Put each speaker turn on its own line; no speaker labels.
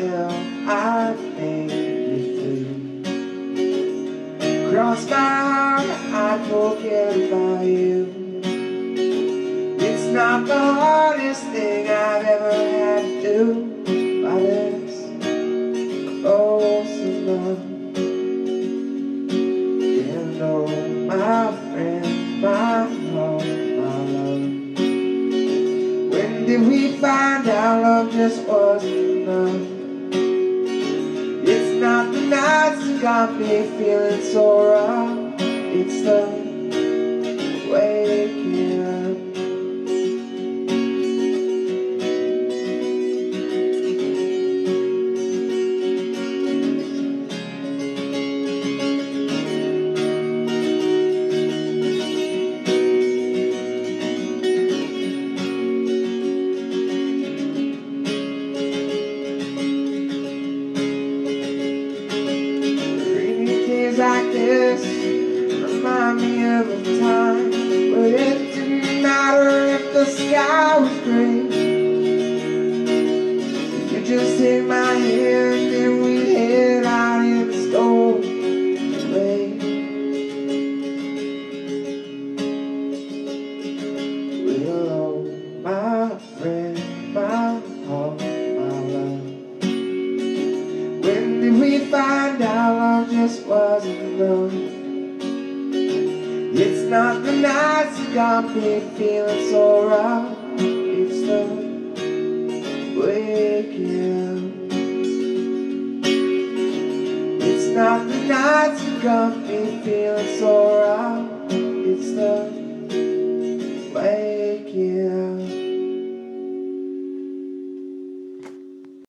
till I think you through. Cross my heart, I forget about you. It's not the hardest thing I've ever had to do, but it's close so much. And oh, my friend, my home, my love. When did we find out love just wasn't enough? Got me feeling so rough. It's the this remind me of a time where it didn't matter if the sky was gray. You just take my hand find out love just wasn't enough? It's not the nights that got me feeling so rough. It's the waking. It's not the nights that got me feeling so rough.